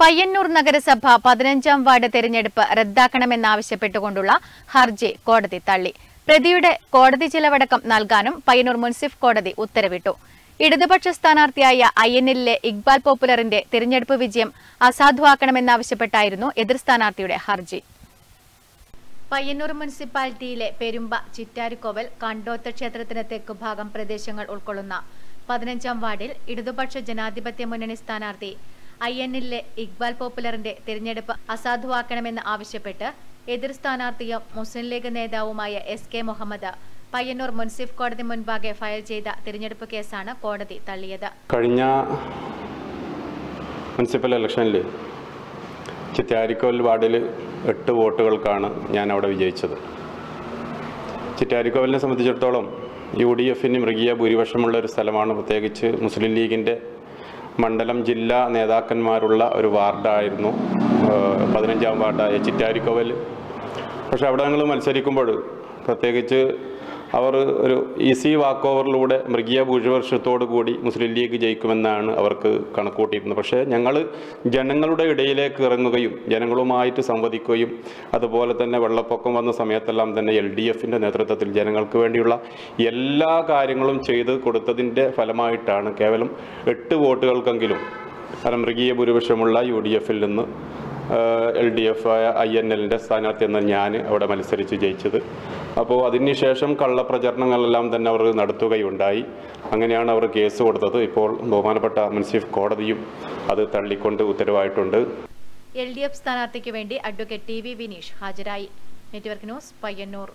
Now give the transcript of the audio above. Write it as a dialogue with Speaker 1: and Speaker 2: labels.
Speaker 1: പയ്യന്നൂർ നഗരസഭ പതിനഞ്ചാം വാർഡ് തെരഞ്ഞെടുപ്പ് റദ്ദാക്കണമെന്നാവശ്യപ്പെട്ടുകൊണ്ടുള്ള ഹർജി കോടതി തള്ളി. പ്രതിയുടെ കോടതി ചിലവടക്കം നൽകാനും പയ്യന്നൂർ മുൻസിഫ് കോടതി ഉത്തരവിട്ടു. ഇടതുപക്ഷ സ്ഥാനാർത്ഥിയായ ഐ എൻ എല്ലിലെ ഇക്ബാൽ പോപ്പുലറിന്റെ തിരഞ്ഞെടുപ്പ് വിജയം അസാധുവാക്കണമെന്നാവശ്യപ്പെട്ടായിരുന്നു എതിർ സ്ഥാനാർത്ഥിയുടെ ഹർജി. പയ്യന്നൂർ മുനിസിപ്പാലിറ്റിയിലെ പെരുമ്പ ചിറ്റാരിക്കോവൽ കണ്ടോത്ത ക്ഷേത്രത്തിന് തെക്കുഭാഗം പ്രദേശങ്ങൾ ഉൾക്കൊള്ളുന്ന പതിനഞ്ചാം വാർഡിൽ ഇടതുപക്ഷ ജനാധിപത്യ മുന്നണി സ്ഥാനാർത്ഥി ഐ എൻ എല്ലിലെ ഇക്ബാൽ പോപ്പുലറിന്റെ തിരഞ്ഞെടുപ്പ് അസാധുവാക്കണമെന്ന് ആവശ്യപ്പെട്ട് എതിർ സ്ഥാനാർത്ഥിയും മുസ്ലിം ലീഗ് നേതാവുമായ എസ് കെ മുഹമ്മദ് പയ്യന്നൂർ മുൻസിഫ് കോടതി മുൻപാകെ ഫയൽ ചെയ്ത തിരഞ്ഞെടുപ്പ് കേസാണ് കോടതി തള്ളിയത്.
Speaker 2: കഴിഞ്ഞ മുനിസിപ്പൽ ഇലക്ഷനിൽ ചിറ്റാരിക്കോൽ വാർഡിൽ എട്ട് വോട്ടുകൾക്കാണ് ഞാൻ അവിടെ വിജയിച്ചത്. ചിറ്റാരിക്കോലിനെ സംബന്ധിച്ചിടത്തോളം യു ഡി എഫിന് മൃഗീയ ഭൂരിപക്ഷമുള്ള ഒരു സ്ഥലമാണ് പ്രത്യേകിച്ച് മുസ്ലിം ലീഗിന്റെ മണ്ഡലം ജില്ലാ നേതാക്കന്മാരുള്ള ഒരു വാർഡായിരുന്നു പതിനഞ്ചാം വാർഡായ ചിറ്റാരിക്കോവൽ. പക്ഷെ അവിടെ ഞങ്ങൾ മത്സരിക്കുമ്പോൾ പ്രത്യേകിച്ച് അവർ ഒരു ഈസി വാക്ക് ഓവറിലൂടെ മൃഗീയ ഭൂരിപക്ഷത്തോടു കൂടി മുസ്ലിം ലീഗ് ജയിക്കുമെന്നാണ് അവർക്ക് കണക്കൂട്ടിയിരുന്നത് പക്ഷേ ഞങ്ങൾ ജനങ്ങളുടെ ഇടയിലേക്ക് ഇറങ്ങുകയും ജനങ്ങളുമായിട്ട് സംവദിക്കുകയും അതുപോലെ തന്നെ വെള്ളപ്പൊക്കം വന്ന സമയത്തെല്ലാം തന്നെ എൽ ഡി എഫിന്റെ നേതൃത്വത്തിൽ ജനങ്ങൾക്ക് വേണ്ടിയുള്ള എല്ലാ കാര്യങ്ങളും ചെയ്ത് കൊടുത്തതിന്റെ ഫലമായിട്ടാണ് കേവലം എട്ട് വോട്ടുകൾക്കെങ്കിലും മൃഗീയ ഭൂരിപക്ഷമുള്ള യു ഡി എഫിൽ നിന്ന് എൽ ഡി എഫ് ആയ ഐ എൻ എല്ലിന്റെ സ്ഥാനാർത്ഥി എന്ന ഞാൻ അവിടെ മത്സരിച്ച് ജയിച്ചത്. അപ്പോൾ അതിനുശേഷം കള്ളപ്രചരണങ്ങളെല്ലാം തന്നെ അവർ നടത്തുകയുണ്ടായി. അങ്ങനെയാണ് അവർ കേസ് കൊടുത്തത്. ഇപ്പോൾ ബഹുമാനപ്പെട്ട മുൻസിഫ് കോടതിയും അത് തള്ളിക്കൊണ്ട് ഉത്തരവായിട്ടുണ്ട്.
Speaker 1: എൽ ഡി എഫ് സ്ഥാനാർത്ഥിക്ക് വേണ്ടി അഡ്വക്കേറ്റ് ടി വി വിനീഷ് ഹാജരായി. Network news Payyanur.